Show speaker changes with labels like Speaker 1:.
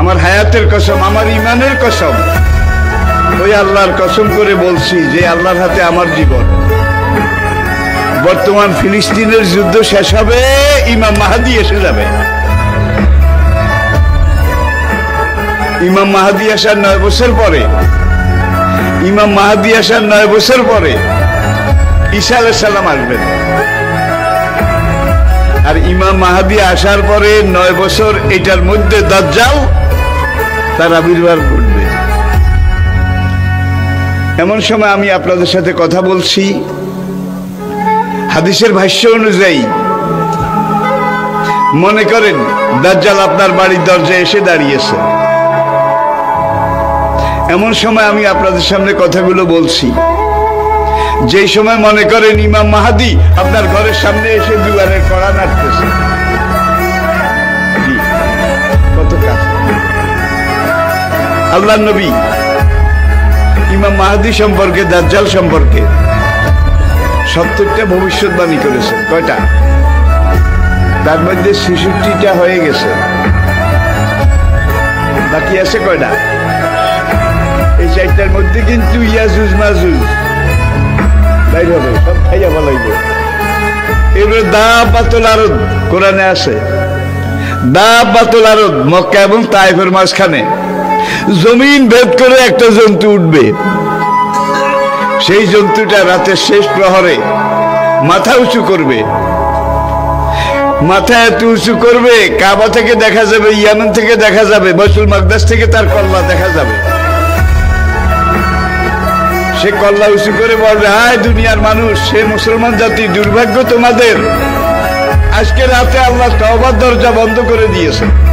Speaker 1: আমার হায়াতের কসম, আমার ইমানের কসম। ওই আল্লাহর কসম করে বলছি যে আল্লাহর হাতে আমার জীবন। বর্তমান ফিলিস্তিনের যুদ্ধ শেষ হবে, ইমাম মাহাদি এসে যাবে। ইমাম মাহাদি আসার নয় বছর পরে, ইমাম মাহাদি আসার নয় বছর পরে আলাহ সাল্লাম আসবেন। আর ইমাম মাহাদি আসার পরে নয় বছর এটার মধ্যে দাজ্জাল তার আবির্ভাব ঘটবে। এমন সময় আমি আপনাদের সাথে কথা বলছি। হাদিসের ভাষ্য অনুযায়ী, মনে করেন দাজ্জাল আপনার বাড়ির দরজায় এসে দাঁড়িয়েছে। এমন সময় আমি আপনাদের সামনে কথাগুলো বলছি। যেই সময় মনে করেন ইমাম মাহাদি আপনার ঘরের সামনে এসে দুয়ারের কড়া নাড়তেছে। আল্লাহ নবী, ইমাম মাহাদি সম্পর্কে, দাজ্জাল সম্পর্কে সত্তরটা ভবিষ্যৎবাণী করেছেন। কয়টা? তার মধ্যে ছেষট্টিটা হয়ে গেছে। বাকি আছে কয়টা? এই চারটার মধ্যে কিন্তু ইয়াজুজ মাজুজ। বাইর হবে, সব খাইয়া ফেলাইবে। এবারে দা পাতল আরদ কোরআনে আছে। দা পাতল আরদ, মক্কা এবং তাইফের মাঝখানে। জমিন ভেদ করে একটা জন্তু উঠবে। সেই জন্তুটা রাতের শেষ প্রহরে মাথা উঁচু করবে। মাথা এত উঁচু করবে, কাবা থেকে দেখা যাবে, ইয়ামেন থেকে দেখা যাবে বসুল মাকদাস থেকে তার কল্লা দেখা যাবে। সে কল্লা উঁচু করে বলবে, হায় দুনিয়ার মানুষ, সে মুসলমান জাতি, দুর্ভাগ্য তোমাদের। আজকে রাতে আল্লাহ তওবার দরজা বন্ধ করে দিয়েছে।